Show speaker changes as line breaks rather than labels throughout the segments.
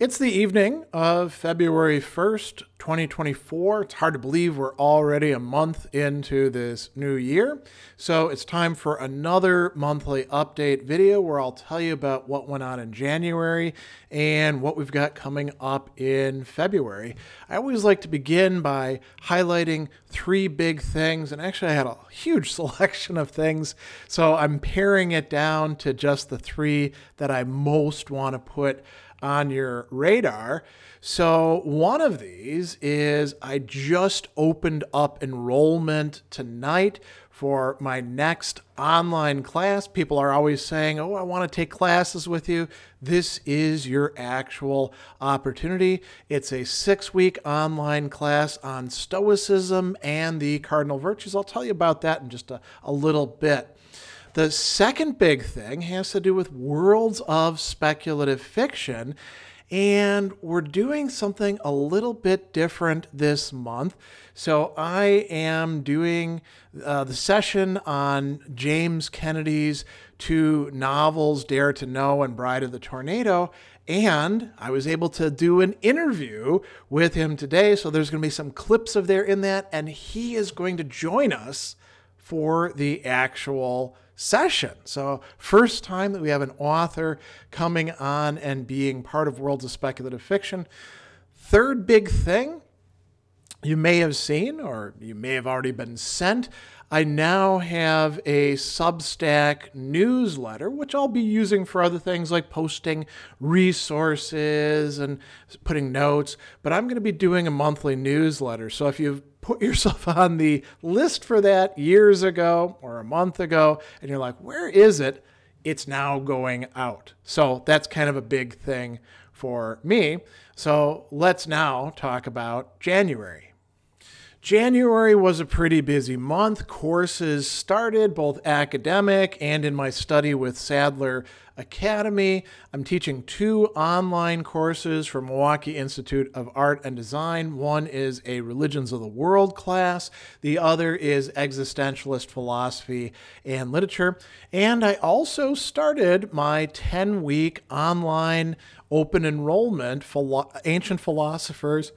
It's the evening of February 1st, 2024. It's hard to believe we're already a month into this new year. So it's time for another monthly update video where I'll tell you about what went on in January and what we've got coming up in February. I always like to begin by highlighting three big things, and actually, I had a huge selection of things. So I'm paring it down to just the three that I most want to put on your radar. So, one of these is I just opened up enrollment tonight for my next online class. People are always saying, Oh, I want to take classes with you. This is your actual opportunity. It's a six week online class on Stoicism and the cardinal virtues. I'll tell you about that in just a, a little bit. The second big thing has to do with worlds of speculative fiction. And we're doing something a little bit different this month. So, I am doing uh, the session on James Kennedy's two novels, Dare to Know and Bride of the Tornado. And I was able to do an interview with him today. So, there's going to be some clips of there in that. And he is going to join us for the actual session. So, first time that we have an author coming on and being part of Worlds of Speculative Fiction. Third big thing you may have seen, or you may have already been sent. I now have a Substack newsletter, which I'll be using for other things like posting resources and putting notes. But I'm going to be doing a monthly newsletter. So if you've put yourself on the list for that years ago or a month ago, and you're like, where is it? It's now going out. So that's kind of a big thing for me. So let's now talk about January. January was a pretty busy month. Courses started, both academic and in my study with Sadler Academy. I'm teaching two online courses for Milwaukee Institute of Art and Design. One is a Religions of the World class, the other is Existentialist Philosophy and Literature. And I also started my 10 week online open enrollment, Ancient Philosophers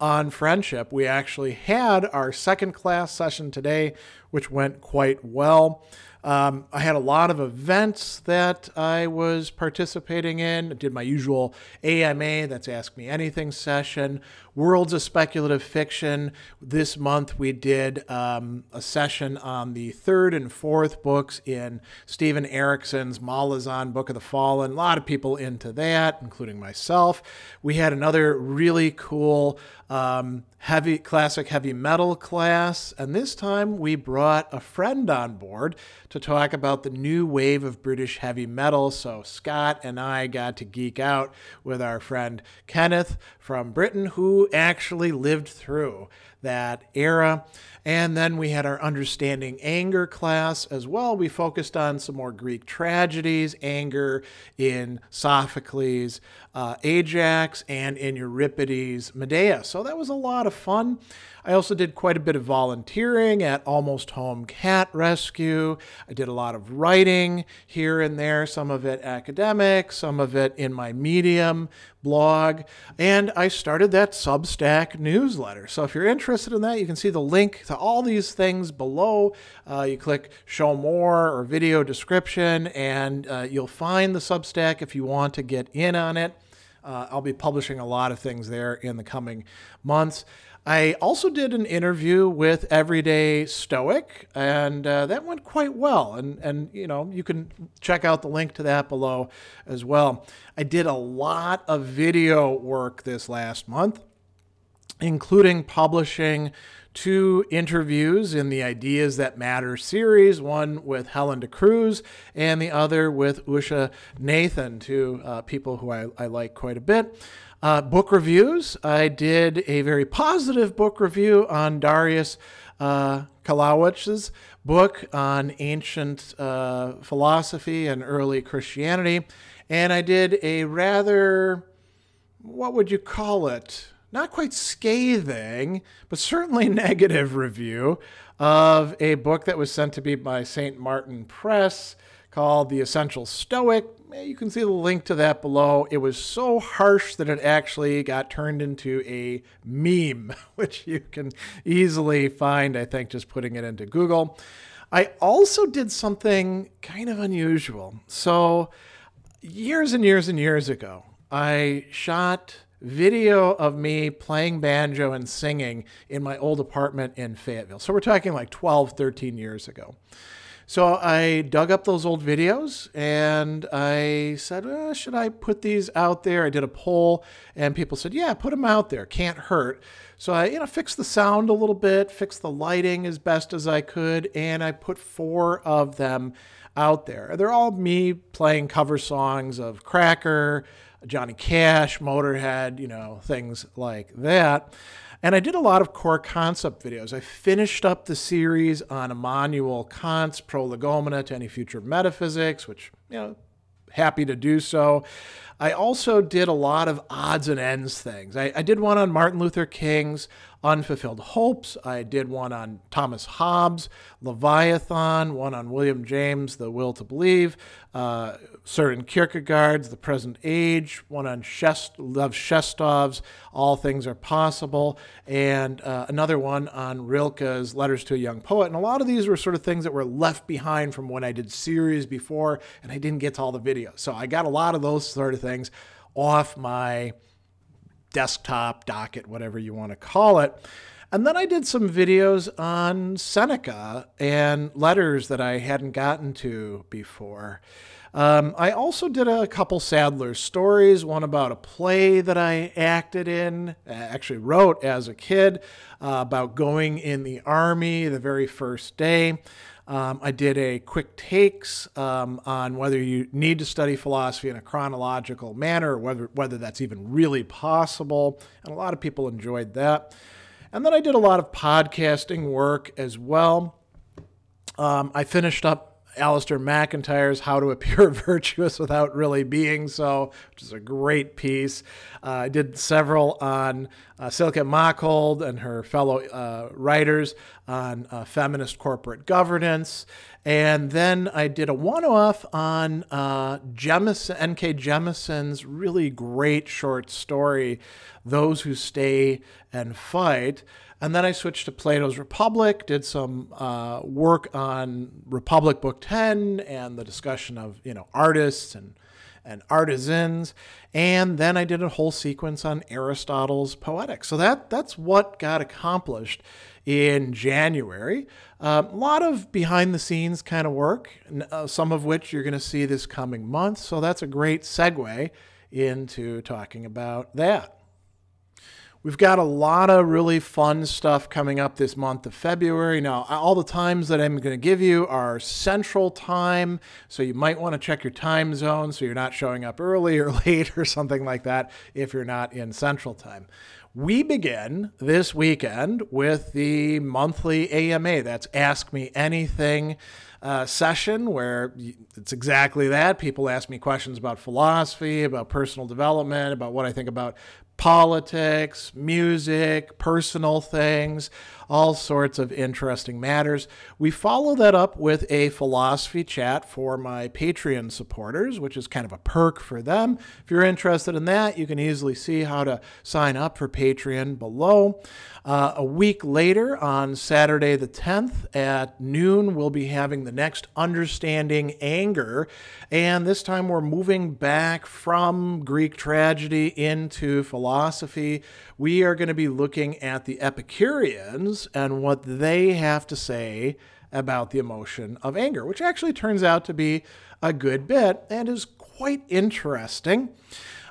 on friendship. We actually had our second class session today, which went quite well. Um, I had a lot of events that I was participating in. I did my usual AMA, that's Ask Me Anything session, Worlds of Speculative Fiction. This month we did um, a session on the third and fourth books in Steven Erikson's Malazan Book of the Fallen. A lot of people into that, including myself. We had another really cool um, heavy classic heavy metal class, and this time we brought a friend on board to talk about the new wave of British heavy metal. So Scott and I got to geek out with our friend Kenneth from Britain, who actually lived through that era. And then we had our Understanding Anger class as well. We focused on some more Greek tragedies, anger in Sophocles, uh, Ajax, and in Euripides' Medea. So that was a lot of fun. I also did quite a bit of volunteering at Almost Home Cat Rescue. I did a lot of writing here and there, some of it academic, some of it in my Medium blog, and I started that Substack newsletter. So if you're interested in that, you can see the link to all these things below. Uh, you click Show More or Video Description, and uh, you'll find the Substack if you want to get in on it. Uh, I'll be publishing a lot of things there in the coming months. I also did an interview with Everyday Stoic, and uh, that went quite well. And and you know you can check out the link to that below as well. I did a lot of video work this last month, including publishing two interviews in the Ideas That Matter series, one with Helen De Cruz and the other with Usha Nathan, two uh, people who I, I like quite a bit. Uh, book reviews. I did a very positive book review on Darius uh, Karlowicz's book on ancient uh, philosophy and early Christianity. And I did a rather, what would you call it? Not quite scathing, but certainly negative review of a book that was sent to me by St. Martin Press called The Essential Stoic. eh, you can see the link to that below. It was so harsh that it actually got turned into a meme, which you can easily find, I think, just putting it into Google. I also did something kind of unusual. So, years and years and years ago, I shot video of me playing banjo and singing in my old apartment in Fayetteville. So we're talking like 12, 13 years ago. So I dug up those old videos and I said, eh, should I put these out there? I did a poll and people said, yeah, put them out there. Can't hurt. So I, you know, fixed the sound a little bit, fixed the lighting as best as I could, and I put four of them out there. They're all me playing cover songs of Cracker, Johnny Cash, Motorhead, you know, things like that. And I did a lot of core concept videos. I finished up the series on Immanuel Kant's Prolegomena to Any Future Metaphysics, which, you know, happy to do so. I also did a lot of odds and ends things. I, I, did one on Martin Luther King's Unfulfilled Hopes. I did one on Thomas Hobbes, Leviathan, one on William James, The Will to Believe, uh, Søren Kierkegaard's The Present Age, one on Shest- Lev Shestov's All Things Are Possible, and uh, another one on Rilke's Letters to a Young Poet. And a lot of these were sort of things that were left behind from when I did series before, and I didn't get to all the videos. So I got a lot of those sort of things off my desktop, docket, whatever you want to call it. And then I did some videos on Seneca and letters that I hadn't gotten to before. Um, I also did a couple Sadler stories, one about a play that I acted in, actually wrote as a kid, uh, about going in the army the very first day. Um, I did a quick takes um, on whether you need to study philosophy in a chronological manner, or whether whether that's even really possible, and a lot of people enjoyed that. And then I did a lot of podcasting work as well. Um, I finished up Alasdair MacIntyre's How to Appear Virtuous Without Really Being So, which is a great piece. Uh, I did several on uh, Silke Machold and her fellow uh, writers on uh, feminist corporate governance. And then I did a one off on uh, Jemisin, N.K. Jemisin's really great short story, Those Who Stay and Fight. And then I switched to Plato's Republic, did some uh, work on Republic Book 10 and the discussion of, you know, artists and, and artisans. And then I did a whole sequence on Aristotle's Poetics. So that, that's what got accomplished in January. Um, a lot of behind the scenes kind of work, uh, some of which you're going to see this coming month. So that's a great segue into talking about that. We've got a lot of really fun stuff coming up this month of February. Now, all the times that I'm going to give you are Central Time, so you might want to check your time zone so you're not showing up early or late or something like that if you're not in Central Time. We begin this weekend with the monthly AMA. That's Ask Me Anything. Uh, session where it's exactly that. People ask me questions about philosophy, about personal development, about what I think about politics, music, personal things, all sorts of interesting matters. We follow that up with a philosophy chat for my Patreon supporters, which is kind of a perk for them. If you're interested in that, you can easily see how to sign up for Patreon below. Uh, a week later, on Saturday the 10th at noon, we'll be having the next Understanding Anger. And this time we're moving back from Greek tragedy into philosophy. We are going to be looking at the Epicureans and what they have to say about the emotion of anger, which actually turns out to be a good bit and is quite interesting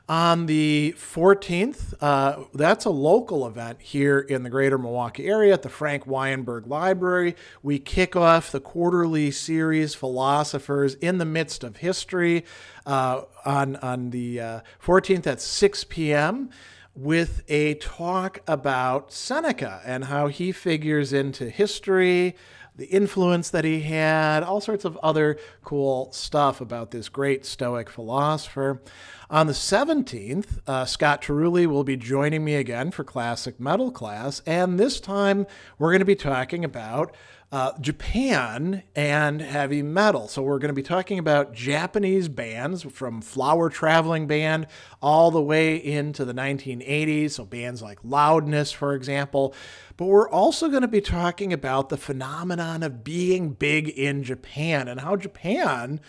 on the 14th. Uh, that's a local event here in the greater Milwaukee area at the Frank Weyenberg Library. We kick off the quarterly series Philosophers in the Midst of History uh, on, on the uh, 14th at 6 p.m. with a talk about Seneca and how he figures into history the influence that he had, all sorts of other cool stuff about this great Stoic philosopher. On the 17th, uh, Scott Cerulli will be joining me again for Classic Metal class, and this time we're going to be talking about uh, Japan and heavy metal. So we're going to be talking about Japanese bands from Flower Traveling Band all the way into the 1980s. So bands like Loudness, for example. But we're also going to be talking about the phenomenon of being big in Japan and how Japan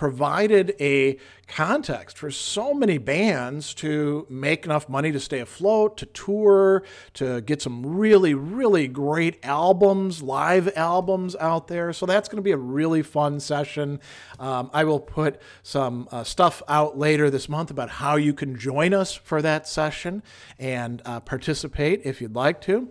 provided a context for so many bands to make enough money to stay afloat, to tour, to get some really, really great albums, live albums out there. So that's going to be a really fun session. Um, I will put some uh, stuff out later this month about how you can join us for that session and uh, participate if you'd like to.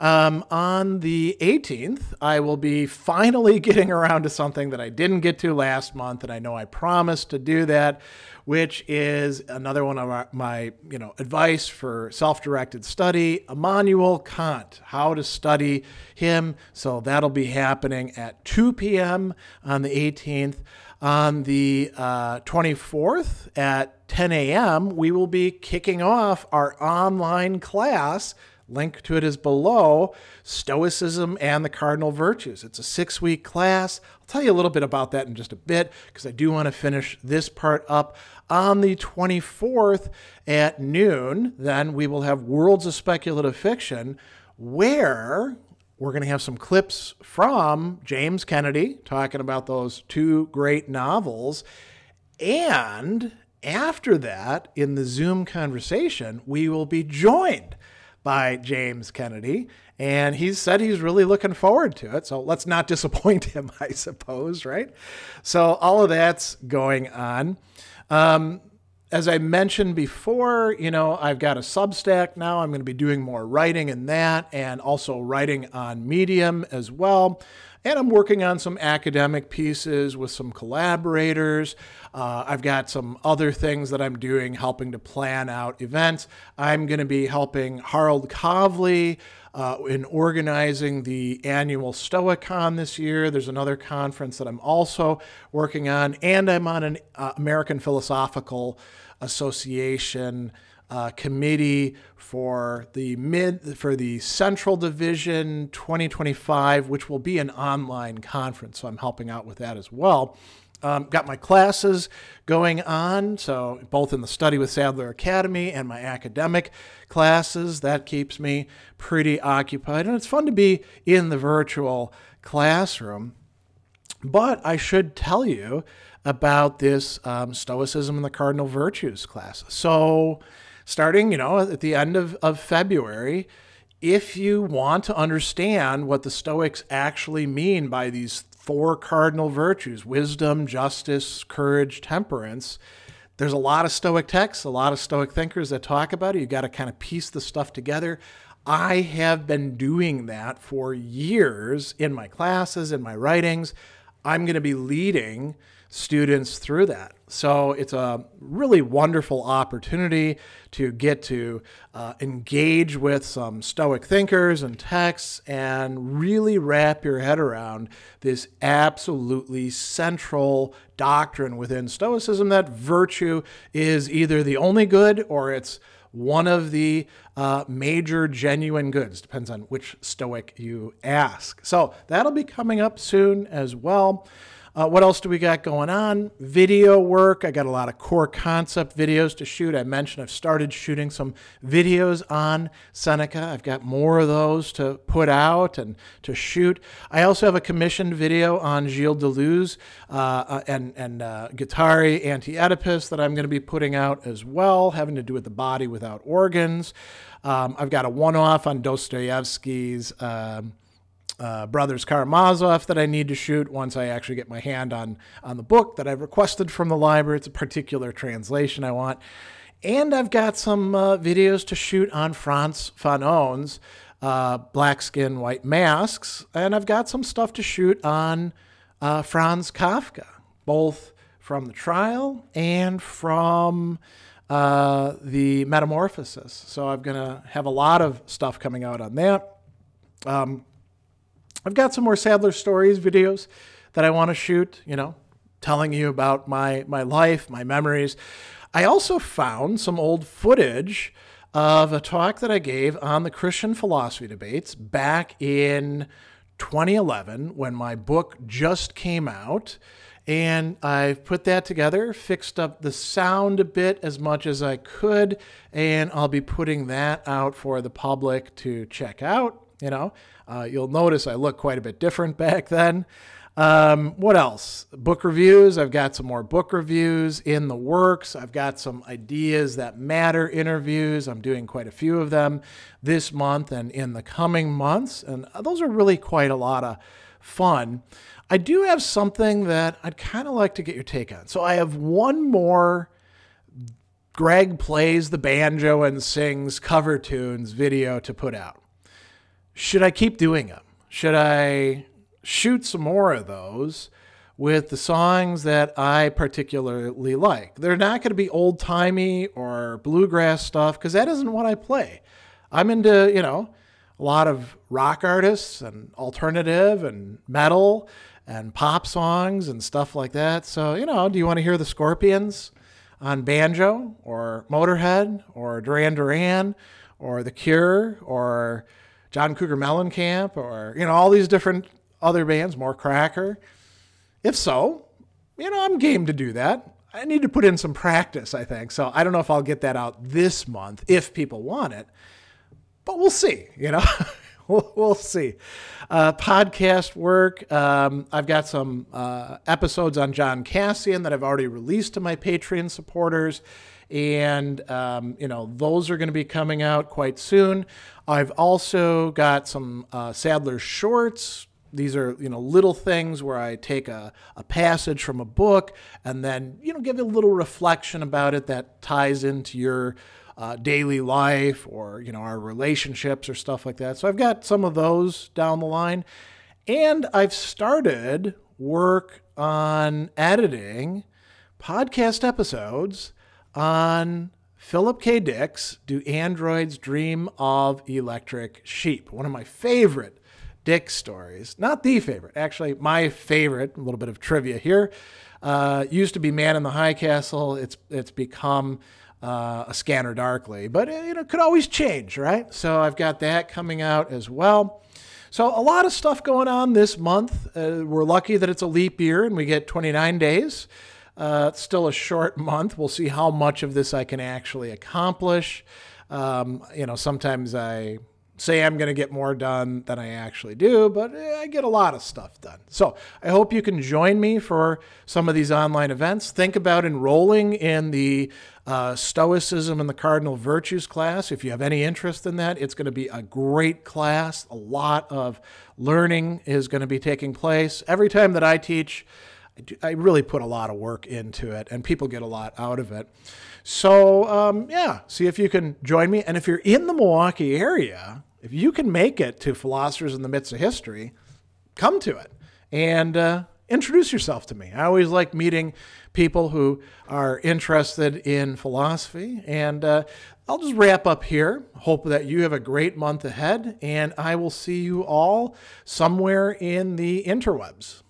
Um, on the 18th, I will be finally getting around to something that I didn't get to last month, and I know I promised to do that, which is another one of our, my you know advice for self-directed study, Immanuel Kant, how to study him. So that'll be happening at 2 p.m. on the 18th. On the uh, 24th at 10 a.m., we will be kicking off our online class Link to it is below Stoicism and the Cardinal Virtues. It's a six week class. I'll tell you a little bit about that in just a bit because I do want to finish this part up on the 24th at noon. Then we will have Worlds of Speculative Fiction, where we're going to have some clips from James Kennedy talking about those two great novels. And after that, in the Zoom conversation, we will be joined by James Kennedy. And he said he's really looking forward to it. So let's not disappoint him, I suppose, right? So all of that's going on. Um, as I mentioned before, you know, I've got a Substack now. I'm going to be doing more writing in that and also writing on Medium as well. And I'm working on some academic pieces with some collaborators. Uh, I've got some other things that I'm doing, helping to plan out events. I'm going to be helping Harald Kavli uh, in organizing the annual Stoicon this year. There's another conference that I'm also working on, and I'm on an uh, American Philosophical Association uh, committee for the mid for the Central Division 2025, which will be an online conference. So I'm helping out with that as well. Um, got my classes going on, so both in the Study with Sadler Academy and my academic classes. That keeps me pretty occupied, and it's fun to be in the virtual classroom. But I should tell you about this um, Stoicism and the Cardinal Virtues class. So starting, you know, at the end of, of February, if you want to understand what the Stoics actually mean by these four cardinal virtues wisdom, justice, courage, temperance there's a lot of Stoic texts, a lot of Stoic thinkers that talk about it. You've got to kind of piece the stuff together. I have been doing that for years in my classes, in my writings. I'm going to be leading students through that. So it's a really wonderful opportunity to get to uh, engage with some Stoic thinkers and texts and really wrap your head around this absolutely central doctrine within Stoicism that virtue is either the only good or it's one of the uh, major genuine goods. Depends on which Stoic you ask. So that'll be coming up soon as well. Uh, what else do we got going on? Video work. I got a lot of core concept videos to shoot. I mentioned I've started shooting some videos on Seneca. I've got more of those to put out and to shoot. I also have a commissioned video on Gilles Deleuze uh, uh, and, and uh, Guattari Anti-Oedipus that I'm going to be putting out as well, having to do with the body without organs. Um, I've got a one-off on Dostoevsky's um, uh, Brothers Karamazov that I need to shoot once I actually get my hand on on the book that I've requested from the library. It's a particular translation I want, and I've got some uh, videos to shoot on Frantz Fanon's uh, Black Skin, White Masks, and I've got some stuff to shoot on uh, Franz Kafka, both from the trial and from. Uh, the metamorphosis. So I'm going to have a lot of stuff coming out on that. Um, I've got some more Sadler Stories videos that I want to shoot, you know, telling you about my, my life, my memories. I also found some old footage of a talk that I gave on the Christian philosophy debates back in 2011 when my book just came out. And I've put that together, fixed up the sound a bit as much as I could, and I'll be putting that out for the public to check out. You know, uh, you'll notice I look quite a bit different back then. Um, what else? Book reviews. I've got some more book reviews in the works. I've got some ideas that matter interviews. I'm doing quite a few of them this month and in the coming months. And those are really quite a lot of fun. I do have something that I'd kind of like to get your take on. So I have one more Greg plays the banjo and sings cover tunes video to put out. Should I keep doing them? Should I shoot some more of those with the songs that I particularly like. They're not going to be old timey or bluegrass stuff because that isn't what I play. I'm into, you know, a lot of rock artists and alternative and metal and pop songs and stuff like that. So, you know, do you want to hear the Scorpions on banjo or Motorhead or Duran Duran or The Cure or John Cougar Mellencamp or, you know, all these different other bands, more cracker? If so, you know, I'm game to do that. I need to put in some practice, I think. So I don't know if I'll get that out this month if people want it, but we'll see, you know. we'll, see. Uh, podcast work. Um, I've got some uh, episodes on John Cassian that I've already released to my Patreon supporters. And, um, you know, those are going to be coming out quite soon. I've also got some uh, Sadler shorts, these are you know little things where I take a, a passage from a book and then you know give a little reflection about it that ties into your uh, daily life or you know our relationships or stuff like that. So I've got some of those down the line, and I've started work on editing podcast episodes on Philip K. Dick's Do Androids Dream of Electric Sheep? One of my favorite Dick stories. Not the favorite, actually, my favorite. A little bit of trivia here. Uh, used to be Man in the High Castle. It's it's become uh, a Scanner Darkly, but it, you know, could always change, right? So I've got that coming out as well. So a lot of stuff going on this month. Uh, we're lucky that it's a leap year and we get 29 days. Uh, it's still a short month. We'll see how much of this I can actually accomplish. Um, you know, sometimes I say I'm going to get more done than I actually do, but eh, I get a lot of stuff done. So I hope you can join me for some of these online events. Think about enrolling in the uh, Stoicism and the Cardinal Virtues class. If you have any interest in that, it's going to be a great class. A lot of learning is going to be taking place. Every time that I teach, I really put a lot of work into it, and people get a lot out of it. So, um, yeah, see if you can join me. And if you're in the Milwaukee area, if you can make it to Philosophers in the Midst of History, come to it and uh, introduce yourself to me. I always like meeting people who are interested in philosophy. And uh, I'll just wrap up here. Hope that you have a great month ahead, and I will see you all somewhere in the interwebs.